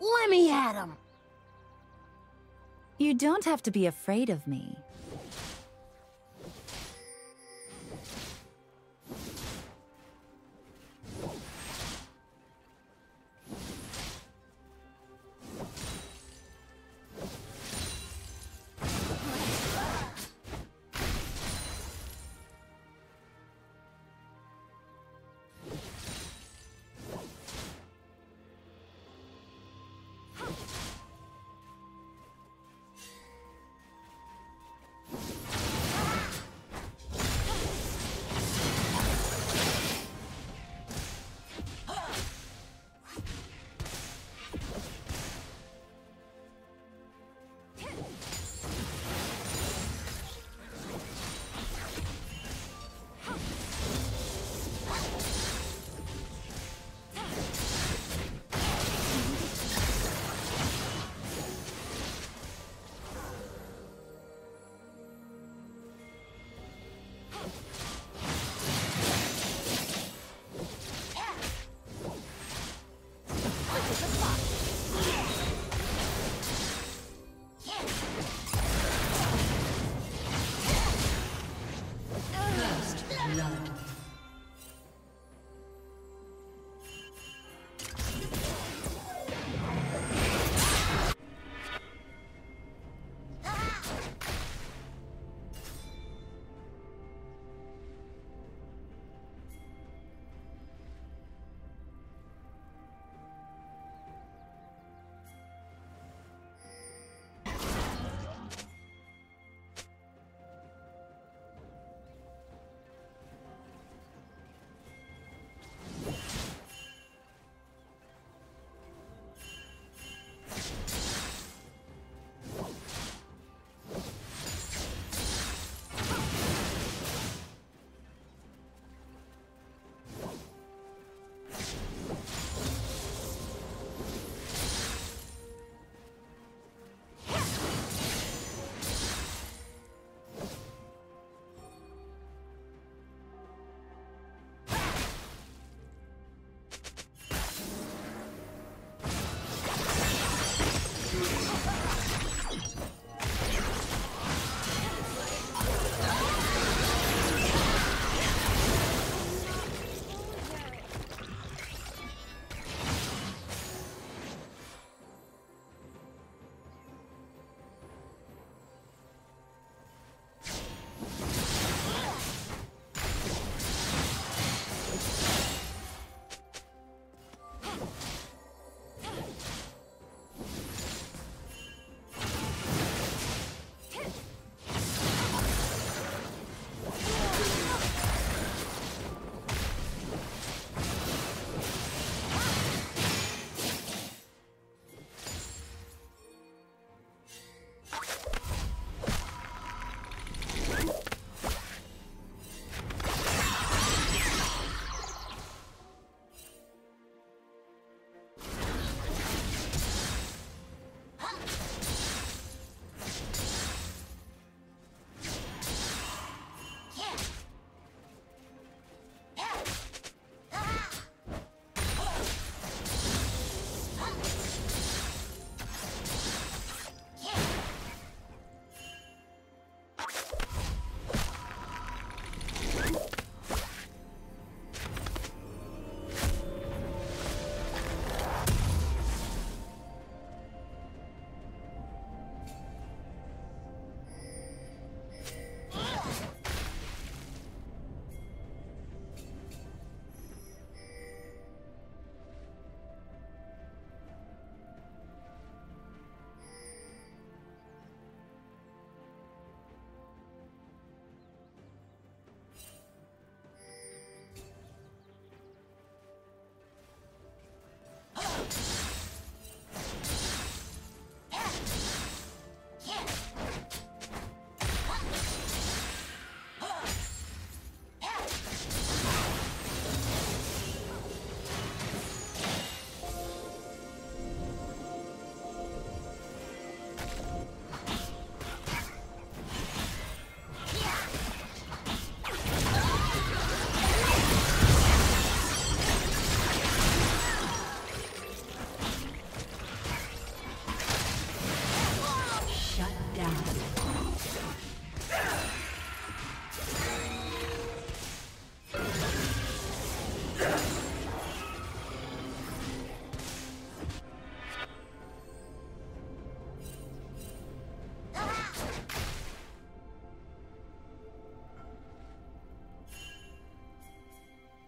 Let me at him! You don't have to be afraid of me.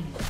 Awakening.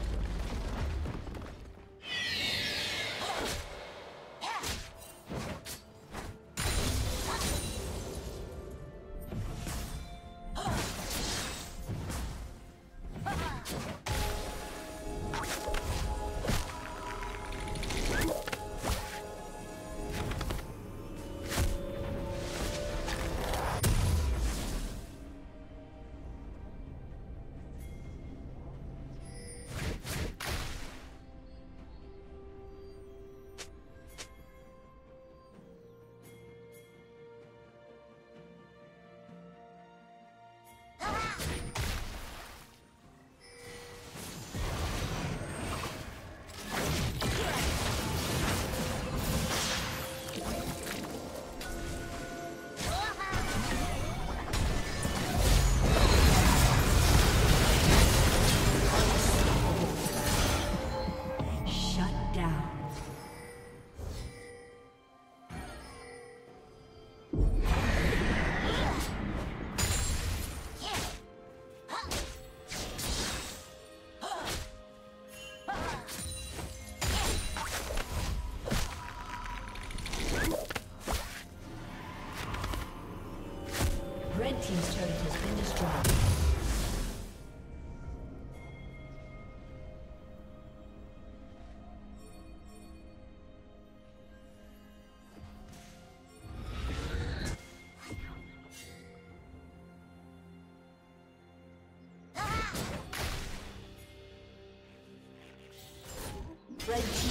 Red team